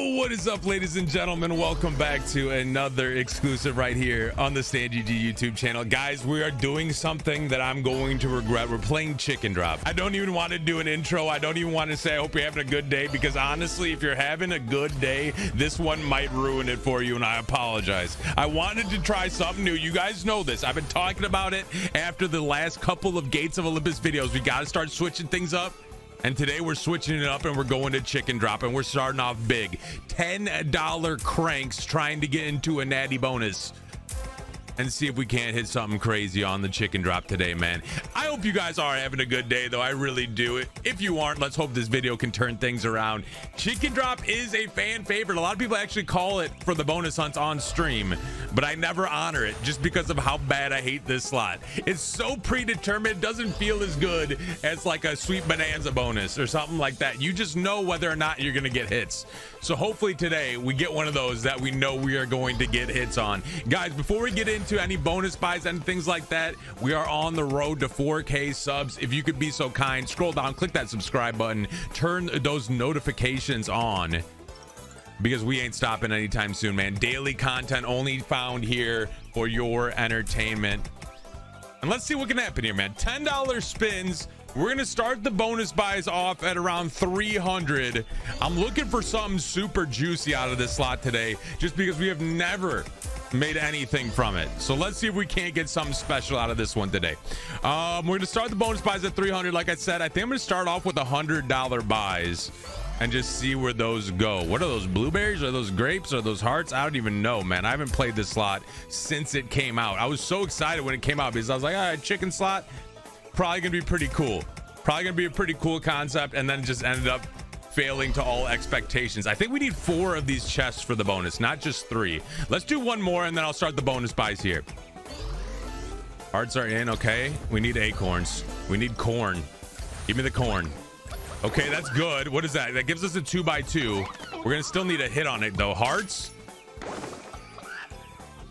What is up, ladies and gentlemen? Welcome back to another exclusive right here on the StahnGG YouTube channel. Guys, we are doing something that I'm going to regret. We're playing Chicken Drop. I don't even want to do an intro. I don't even want to say I hope you're having a good day because honestly, if you're having a good day, this one might ruin it for you, and I apologize. I wanted to try something new. You guys know this. I've been talking about it after the last couple of Gates of Olympus videos. We got to start switching things up. And today we're switching it up and we're going to chicken drop and we're starting off big. $10 cranks trying to get into a natty bonus and see if we can't hit something crazy on the chicken drop today, man. I hope you guys are having a good day, though. I really do. It. If you aren't, let's hope this video can turn things around. Chicken drop is a fan favorite. A lot of people actually call it for the bonus hunts on stream, but I never honor it just because of how bad I hate this slot. It's so predetermined, doesn't feel as good as like a sweet bonanza bonus or something like that. You just know whether or not you're going to get hits. So hopefully today we get one of those that we know we are going to get hits on. Guys, before we get into any bonus buys and things like that, we are on the road to 4K subs. If you could be so kind, scroll down, click that subscribe button, turn those notifications on because we ain't stopping anytime soon, man. Daily content only found here for your entertainment. And let's see what can happen here, man. $10 spins. We're going to start the bonus buys off at around 300. I'm looking for something super juicy out of this slot today just because we have never made anything from it. So let's see if we can't get something special out of this one today. Um, we're going to start the bonus buys at 300. Like I said, I think I'm going to start off with $100 buys and just see where those go. What are those blueberries? Are those grapes? Are those hearts? I don't even know, man. I haven't played this slot since it came out. I was so excited when it came out because I was like, all right, chicken slot, probably going to be pretty cool. Probably going to be a pretty cool concept. And then just ended up failing to all expectations. I think we need four of these chests for the bonus, not just three. Let's do one more and then I'll start the bonus buys here. Hearts are in, okay. We need acorns. We need corn. Give me the corn. Okay, that's good. What is that? That gives us a two by two. We're gonna still need a hit on it though. Hearts.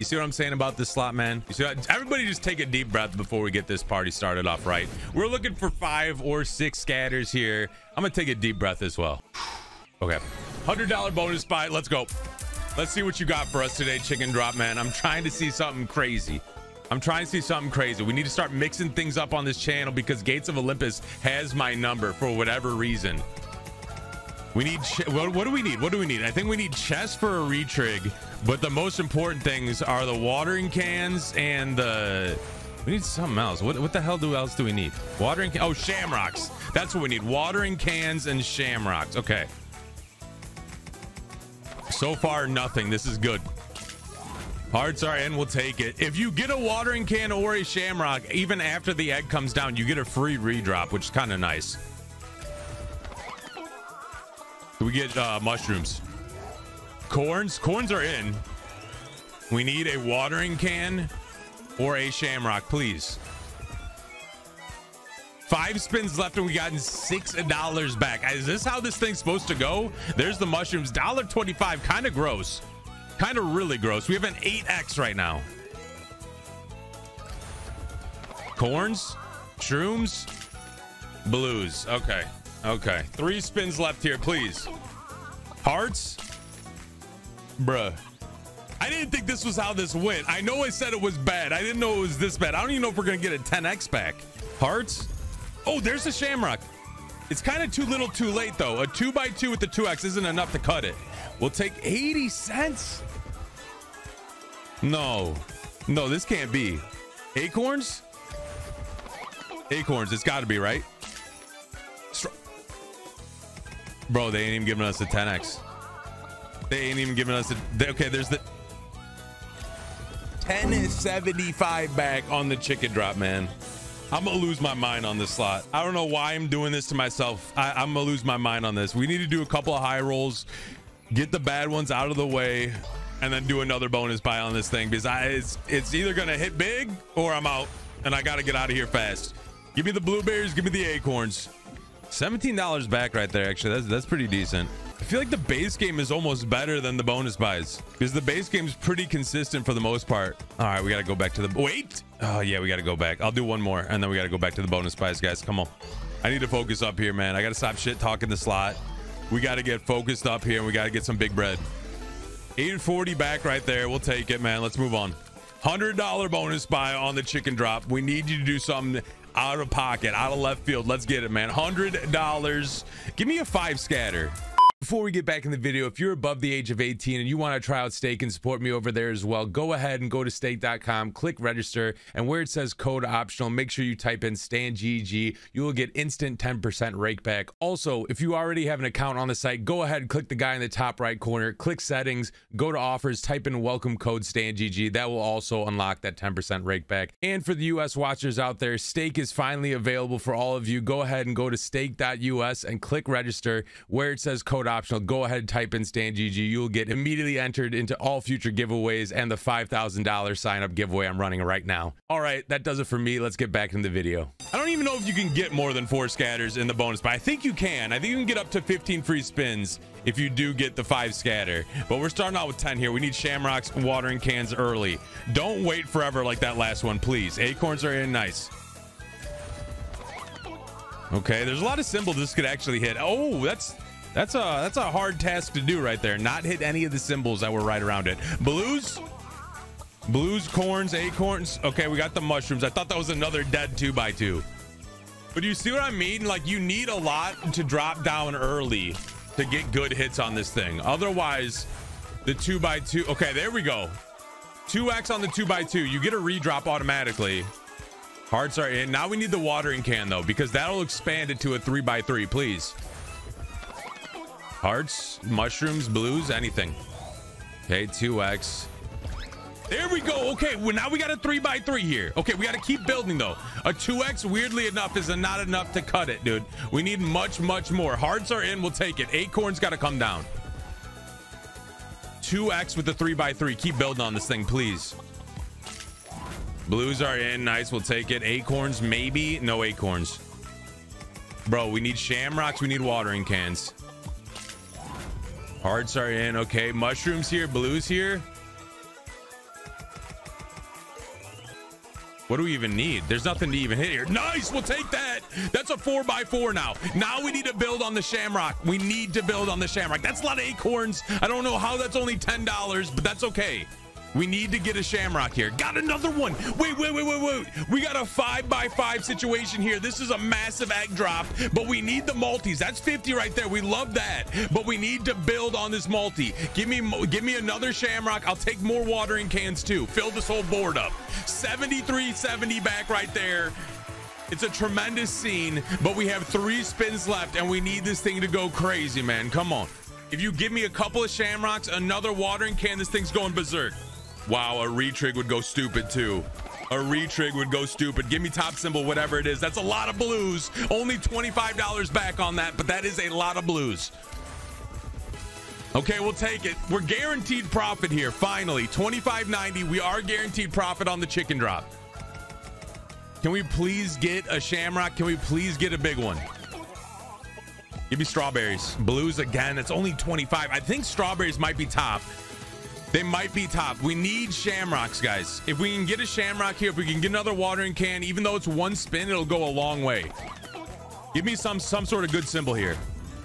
You see what I'm saying about this slot, man? You see, everybody just take a deep breath before we get this party started off right. We're looking for five or six scatters here. I'm gonna take a deep breath as well. Okay, $100 bonus buy. Let's go. Let's see what you got for us today, Chicken Drop, man. I'm trying to see something crazy. I'm trying to see something crazy. We need to start mixing things up on this channel because Gates of Olympus has my number for whatever reason. We need what, what, do we need? What do we need? I think we need chest for a retrig, but the most important things are the watering cans and the. We need something else. What what the hell do else do we need? Watering oh shamrocks. That's what we need. Watering cans and shamrocks. Okay. So far nothing. This is good. Hearts are in. We'll take it. If you get a watering can or a shamrock, even after the egg comes down, you get a free redrop, which is kind of nice. We get uh, mushrooms. Corns. Corns are in. We need a watering can or a shamrock, please. Five spins left and we gotten six dollars back. Is this how this thing's supposed to go? There's the mushrooms. Dollar twenty-five. Kind of gross. Kind of really gross. We have an 8x right now. Corns, shrooms, blues. Okay. Okay. Three spins left here, please. Hearts? Bruh. I didn't think this was how this went. I know I said it was bad. I didn't know it was this bad. I don't even know if we're going to get a 10x back. Hearts? Oh, there's the shamrock. It's kind of too little too late, though. A 2 by 2 with the 2x isn't enough to cut it. We'll take 80 cents. No. No, this can't be. Acorns? Acorns. It's got to be, right? Bro, they ain't even giving us a 10x. They ain't even giving us a. They, okay, there's the 1075 back on the chicken drop, man. I'm gonna lose my mind on this slot. I don't know why I'm doing this to myself. I, I'm gonna lose my mind on this. We need to do a couple of high rolls, get the bad ones out of the way, and then do another bonus buy on this thing because I, it's it's either gonna hit big or I'm out, and I gotta get out of here fast. Give me the blueberries. Give me the acorns. $17 back right there, actually. That's, that's pretty decent. I feel like the base game is almost better than the bonus buys because the base game is pretty consistent for the most part. All right, we got to go back to the... Wait! Oh, yeah, we got to go back. I'll do one more, and then we got to go back to the bonus buys, guys. Come on. I need to focus up here, man. I got to stop shit talking the slot. We got to get focused up here and we got to get some big bread. 840 back right there. We'll take it, man. Let's move on. $100 bonus buy on the chicken drop. We need you to do something out of pocket, out of left field. Let's get it, man. $100. Give me a five scatter. Before we get back in the video, if you're above the age of 18 and you want to try out Stake and support me over there as well, go ahead and go to stake.com, click register, and where it says code optional, make sure you type in StahnGG. You will get instant 10% rake back. Also, if you already have an account on the site, go ahead and click the guy in the top right corner, click settings, go to offers, type in welcome code StahnGG. That will also unlock that 10% rake back. And for the US watchers out there, Stake is finally available for all of you. Go ahead and go to stake.us and click register where it says code optional, go ahead type in StahnGG. You will get immediately entered into all future giveaways and the $5,000 sign up giveaway I'm running right now. All right, that does it for me. Let's get back in the video. I don't even know if you can get more than four scatters in the bonus, but I think you can. I think you can get up to 15 free spins if you do get the five scatter. But we're starting out with 10 here. We need shamrocks and watering cans early. Don't wait forever like that last one, please. Acorns are in nice. Okay, there's a lot of symbols this could actually hit. Oh, that's that's a that's a hard task to do right there. Not hit any of the symbols that were right around it. Blues, blues, corns, acorns. Okay, we got the mushrooms. I thought that was another dead two by two. But you see what I mean? Like you need a lot to drop down early to get good hits on this thing. Otherwise, the two by two. Okay, there we go. 2x on the two by two. You get a redrop automatically. Hearts are in. Now we need the watering can though, because that'll expand it to a three by three, please. Hearts, mushrooms, blues, anything. Okay, 2x. There we go. Okay, well, now we got a 3 by 3 here. Okay, we got to keep building, though. A 2x, weirdly enough, is not enough to cut it, dude. We need much, much more. Hearts are in. We'll take it. Acorns got to come down. 2x with the 3 by 3 Keep building on this thing, please. Blues are in. Nice. We'll take it. Acorns, maybe. No acorns. Bro, we need shamrocks. We need watering cans. Hearts are in. Okay, mushrooms here, blues here. What do we even need? There's nothing to even hit here. Nice, we'll take that. That's a four by four now. Now we need to build on the shamrock. We need to build on the shamrock. That's a lot of acorns. I don't know how that's only $10, but that's okay. We need to get a shamrock here. Got another one. Wait, wait, wait, wait, wait. We got a five by five situation here. This is a massive egg drop, but we need the multis. That's 50 right there. We love that, but we need to build on this multi. Give me, give me another shamrock. I'll take more watering cans too. Fill this whole board up. 73, 70 back right there. It's a tremendous scene, but we have three spins left and we need this thing to go crazy, man. Come on. If you give me a couple of shamrocks, another watering can, this thing's going berserk. Wow, a retrig would go stupid too. A retrig would go stupid. Give me top symbol, whatever it is. That's a lot of blues. Only $25 back on that, but that is a lot of blues. Okay, we'll take it. We're guaranteed profit here. Finally, 25.90. We are guaranteed profit on the chicken drop. Can we please get a shamrock? Can we please get a big one? Give me strawberries. Blues again. It's only 25. I think strawberries might be top. They might be top. We need shamrocks, guys. If we can get a shamrock here, if we can get another watering can, even though it's one spin, it'll go a long way. Give me some some sort of good symbol here.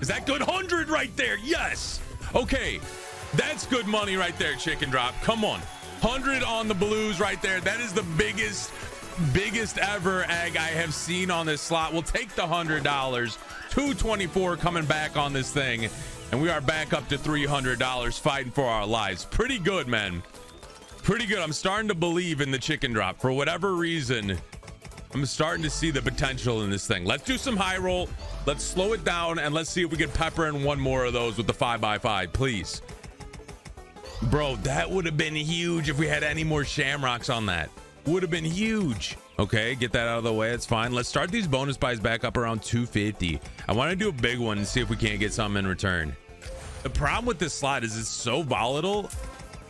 Is that good? 100 right there. Yes. Okay. That's good money right there, chicken drop. Come on. 100 on the blues right there. That is the biggest biggest ever egg I have seen on this slot. We'll take the $100. 224 coming back on this thing. And we are back up to $300 fighting for our lives. Pretty good, man. Pretty good. I'm starting to believe in the chicken drop. For whatever reason, I'm starting to see the potential in this thing. Let's do some high roll. Let's slow it down and let's see if we can pepper in one more of those with the 5x5, please. Bro, that would have been huge if we had any more shamrocks on that. Would have been huge. Okay, get that out of the way. It's fine. Let's start these bonus buys back up around 250. I want to do a big one and see if we can't get something in return. The problem with this slot is it's so volatile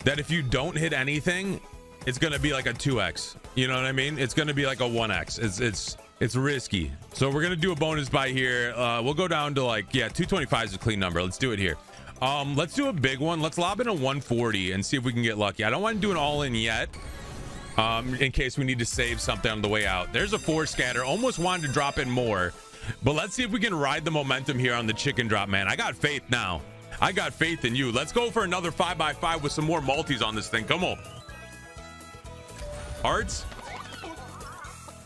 that if you don't hit anything, it's going to be like a 2x. You know what I mean? It's going to be like a 1x. It's it's it's risky. So we're going to do a bonus buy here. Uh, we'll go down to like, yeah, 225 is a clean number. Let's do it here. Um, let's do a big one. Let's lob in a 140 and see if we can get lucky. I don't want to do an all in yet um, in case we need to save something on the way out. There's a four scatter. Almost wanted to drop in more. But let's see if we can ride the momentum here on the chicken drop, man. I got faith now. I got faith in you. Let's go for another 5x5 with some more multis on this thing. Come on. Hearts?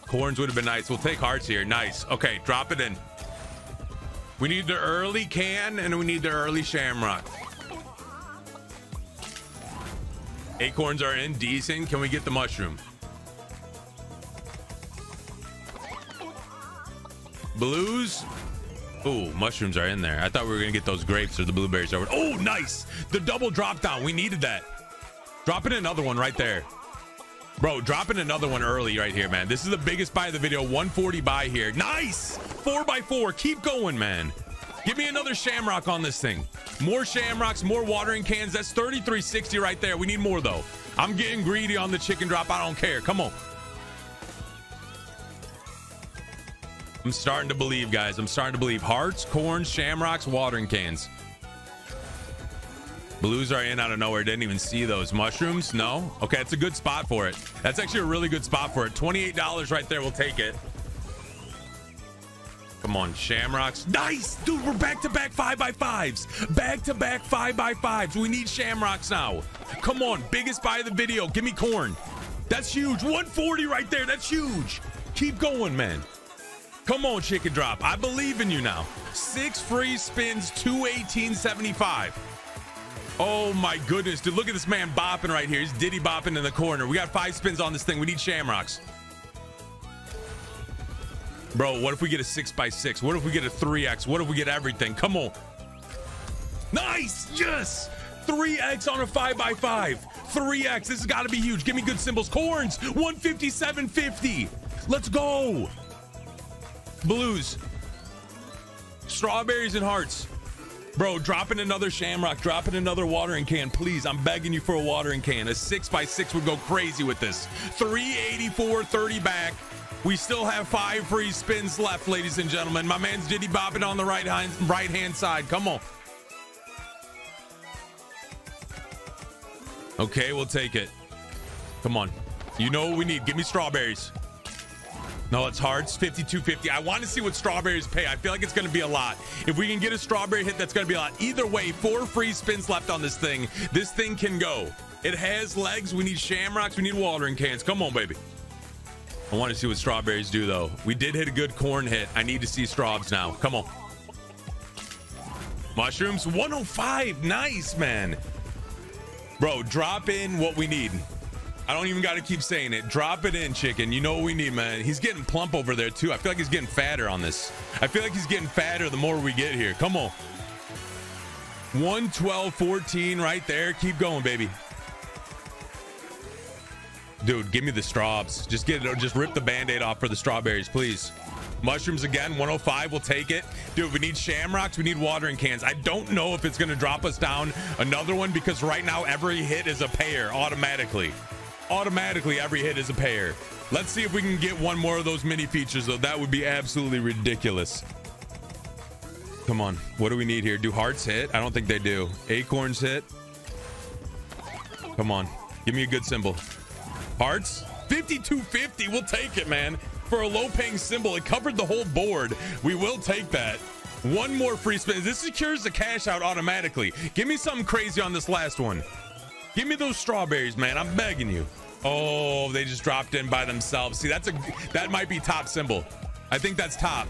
Corns would have been nice. We'll take hearts here. Nice. Okay, drop it in. We need the early can and we need the early shamrock. Acorns are in decent. Can we get the mushroom? Blues. Oh, mushrooms are in there. I thought we were gonna get those grapes or the blueberries over. Oh, nice. The double drop down. We needed that. Dropping another one right there. Bro, dropping another one early right here, man. This is the biggest buy of the video. 140 buy here. Nice. Four by four. Keep going, man. Give me another shamrock on this thing. More shamrocks, more watering cans. That's 3360 right there. We need more, though. I'm getting greedy on the chicken drop. I don't care. Come on. I'm starting to believe, guys. I'm starting to believe. Hearts, corn, shamrocks, watering cans. Blues are in out of nowhere. Didn't even see those mushrooms. No. Okay, it's a good spot for it. That's actually a really good spot for it. $28 right there. We'll take it. Come on, shamrocks. Nice, dude. We're back to back five by fives. Back to back five by fives. We need shamrocks now. Come on, biggest buy of the video. Give me corn. That's huge. 140 right there. That's huge. Keep going, man. Come on, chicken drop. I believe in you now. Six free spins, 218.75. Oh my goodness, dude. Look at this man bopping right here. He's diddy bopping in the corner. We got five spins on this thing. We need shamrocks. Bro, what if we get a six by six? What if we get a 3x? What if we get everything? Come on. Nice. Yes. 3x on a 5 by 5 3x. This has got to be huge. Give me good symbols. Corns. 157.50. Let's go. Blues. Strawberries and hearts. Bro, dropping another shamrock, dropping another watering can, please. I'm begging you for a watering can. A six by six would go crazy with this. 384, 30 back. We still have five free spins left, ladies and gentlemen. My man's Diddy bopping on the right hand, right hand side. Come on. Okay, we'll take it. Come on. You know what we need. Give me strawberries. No, it's hard. It's 52.50. I want to see what strawberries pay. I feel like it's going to be a lot. If we can get a strawberry hit, that's going to be a lot. Either way, four free spins left on this thing. This thing can go. It has legs. We need shamrocks. We need watering cans. Come on, baby. I want to see what strawberries do, though. We did hit a good corn hit. I need to see straws now. Come on. Mushrooms, 105. Nice, man. Bro, drop in what we need. I don't even got to keep saying it. Drop it in, chicken. You know what we need, man. He's getting plump over there, too. I feel like he's getting fatter on this. I feel like he's getting fatter the more we get here. Come on. 112, 14 right there. Keep going, baby. Dude, give me the straws. Just get it. Just rip the band-aid off for the strawberries, please. Mushrooms again, 105. We'll take it. Dude, we need shamrocks. We need watering cans. I don't know if it's going to drop us down another one because right now every hit is a pair automatically automatically every hit is a pair. Let's see if we can get one more of those mini features, though. That would be absolutely ridiculous. Come on. What do we need here? Do hearts hit? I don't think they do. Acorns hit. Come on. Give me a good symbol. Hearts? 5250. We'll take it, man. For a low paying symbol, it covered the whole board. We will take that. One more free spin. This secures the cash out automatically. Give me something crazy on this last one. Give me those strawberries, man. I'm begging you. Oh, they just dropped in by themselves. See, that's a that might be top symbol. I think that's top.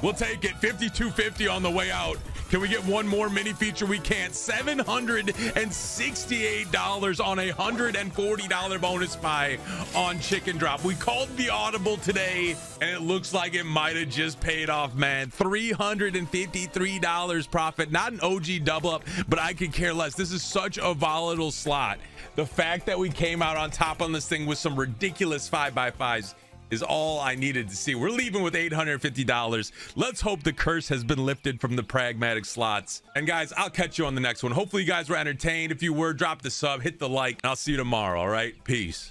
We'll take it. 5250 on the way out. Can we get one more mini feature? We can't. $768 on a $140 bonus buy on Chicken Drop. We called the audible today, and it looks like it might have just paid off, man. $353 profit. Not an OG double up, but I could care less. This is such a volatile slot. The fact that we came out on top on this thing with some ridiculous 5x5s is all I needed to see. We're leaving with $850. Let's hope the curse has been lifted from the pragmatic slots. And guys, I'll catch you on the next one. Hopefully you guys were entertained. If you were, drop the sub, hit the like, and I'll see you tomorrow, all right? Peace.